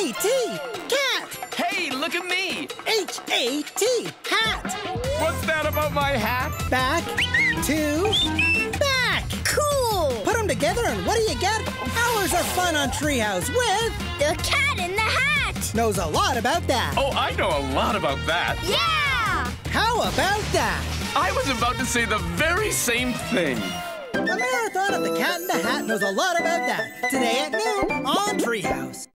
A-T, cat. Hey, look at me. H-A-T, hat. What's that about my hat? Back to back. Cool! Put them together and what do you get? Hours of fun on Treehouse with The cat in the hat! knows a lot about that. Oh, I know a lot about that. Yeah! How about that? I was about to say the very same thing. The marathon of the Cat in the Hat knows a lot about that. Today at noon on Treehouse.